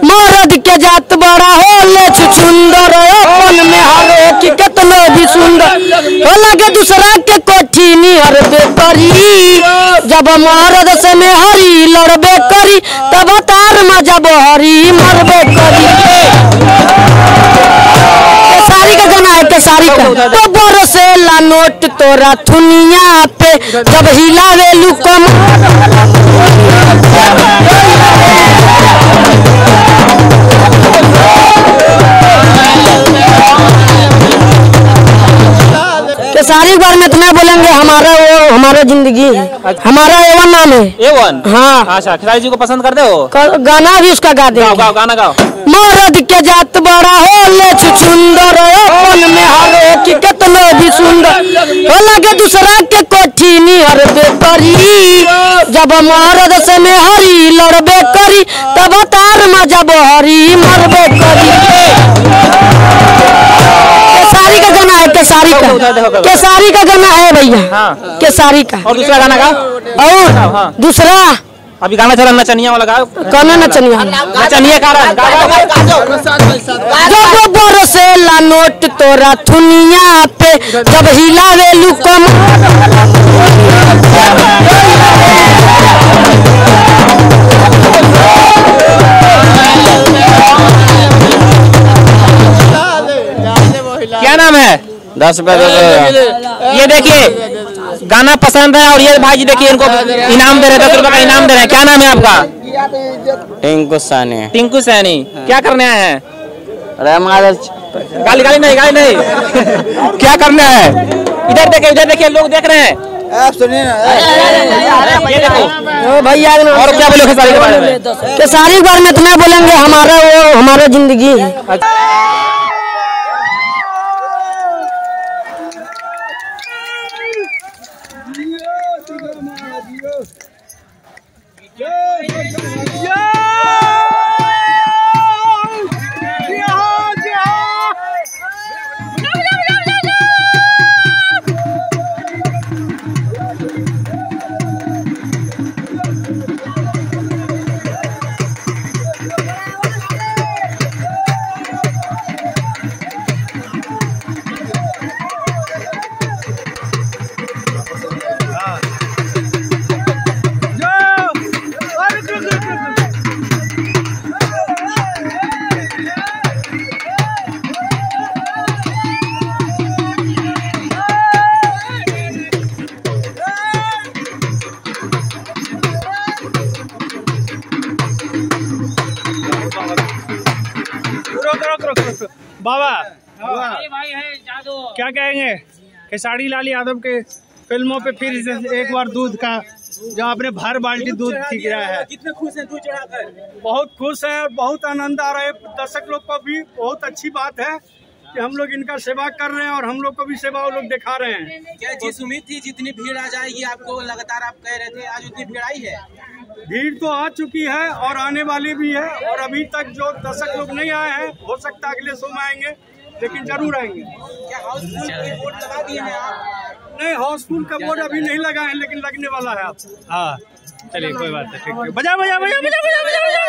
मरद के जात बड़ा होले छुछुंदर अपन में हरे कि केतनो भी सुंदर। हो लगे दूसरा के कोठी निहर करी जब मरद से में हरी लड़बे करी तब तार में जब हरी मरबे करी केसारी का गाना है, केसारी का। तो बरसेला नोट तोरा थुनिया पे, जब हिलावे लुकम। केसारी बार में इतना बोलेंगे हमारा वो हमारा ज़िंदगी है हमारा एवन नाम है। ए वन हाँ। अच्छा खिलाड़ी जी को पसंद करते हो? क- गाना भी उसका गा गाओ गाना गाओ। मरद के जात बड़ा होले छुछुंदर अपन में हरे कि केतनो भी सुंदर। हो लगे दूसरा के कोठी निहर करी जब मरद से में हरी लड़बे करी तब तार में जब हरी मरबे करी का। केसारी का गाना है भैया। हाँ। केसारी का। और दूसरा गाना गाओ। और हाँ। दूसरा। अभी गाना चला नचनिया वाला गाओ। कौन नचनिया नचनिया का गाओ गाओ जब बरसेला नोट तोरा थुनिया पे जब हिलावे लुकम। दस रुपए दे दो। ये देखिए गाना पसंद है और ये भाई जी देखिए इनको इनाम दे रहे हैं दस रुपए का इनाम दे रहे हैं। क्या नाम है आपका? टिंकू सानी। टिंकू सैनी। क्या करने आए हैं? गाली गाली नहीं गाली नहीं। क्या करना है? इधर देखिए इधर देखिए लोग देख रहे हैं। आप सुनिए ना। ये देखो ओ भैया और क्या बोलो खेसारी के बारे में? केसारी बार में इतना बोलेंगे हमारा वो हमारा ज़िंदगी। है बाबा क्या कहेंगे? खेसारी लाल यादव के फ़िल्मों पे फिर एक बार दूध का जो आपने भर बाल्टी दूध पी रहा है। कितने खुश हैं दूध चढ़ाकर। बहुत खुश है और बहुत आनंद आ रहा है। दर्शक लोग को भी बहुत अच्छी बात है कि हम लोग इनका सेवा कर रहे हैं और हम लोग को भी सेवा वो लोग दिखा रहे हैं। क्या जिस उम्मीद थी जितनी भीड़ आ जाएगी आपको लगातार आप कह रहे थे आज उतनी भीड़ आई है? भीड़ तो आ चुकी है और आने वाली भी है और अभी तक जो दर्शक लोग नहीं आए हैं हो सकता है अगले शो में आएँगे लेकिन ज़रूर आएँगे। बोर्ड लगा दिए नहीं हाउसफुल का बोर्ड अभी नहीं लगा है लेकिन लगने वाला है आप हाँ चलिए कोई बात नहीं बजा बजा बजा बजा बजा बजा